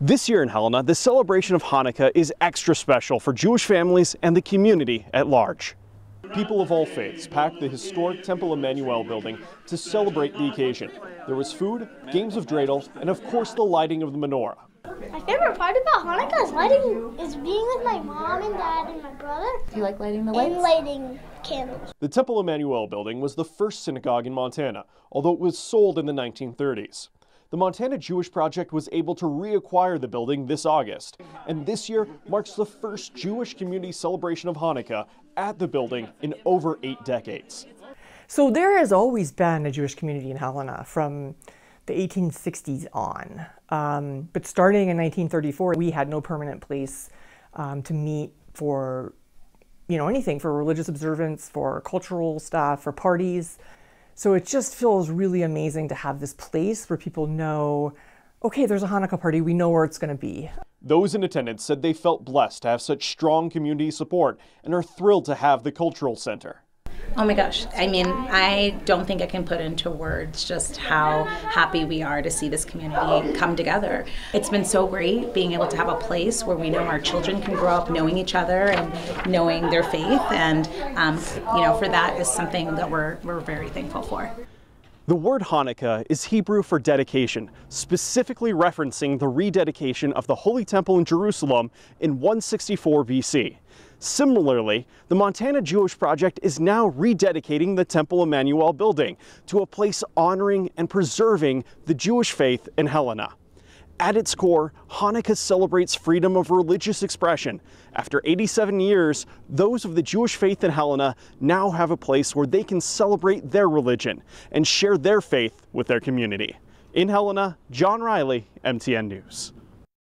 This year in Helena, the celebration of Hanukkah is extra special for Jewish families and the community at large. People of all faiths packed the historic Temple Emanu-El building to celebrate the occasion. There was food, games of dreidel, and of course the lighting of the menorah. My favorite part about Hanukkah is lighting is being with my mom and dad and my brother. Do you like lighting the and lights? lighting candles. The Temple Emanu-El building was the first synagogue in Montana, although it was sold in the 1930s. The Montana Jewish Project was able to reacquire the building this August, and this year marks the first Jewish community celebration of Hanukkah at the building in over eight decades. So there has always been a Jewish community in Helena from the 1860s on. Um, but starting in 1934, we had no permanent place um, to meet for, you know, anything for religious observance, for cultural stuff, for parties. So it just feels really amazing to have this place where people know, okay, there's a Hanukkah party, we know where it's going to be. Those in attendance said they felt blessed to have such strong community support and are thrilled to have the Cultural Center. Oh my gosh. I mean, I don't think I can put into words just how happy we are to see this community come together. It's been so great being able to have a place where we know our children can grow up knowing each other and knowing their faith. And, um, you know, for that is something that we're, we're very thankful for. The word Hanukkah is Hebrew for dedication, specifically referencing the rededication of the Holy Temple in Jerusalem in 164 BC. Similarly, the Montana Jewish Project is now rededicating the Temple Emanu-El building to a place honoring and preserving the Jewish faith in Helena. At its core, Hanukkah celebrates freedom of religious expression. After 87 years, those of the Jewish faith in Helena now have a place where they can celebrate their religion and share their faith with their community. In Helena, John Riley, MTN News.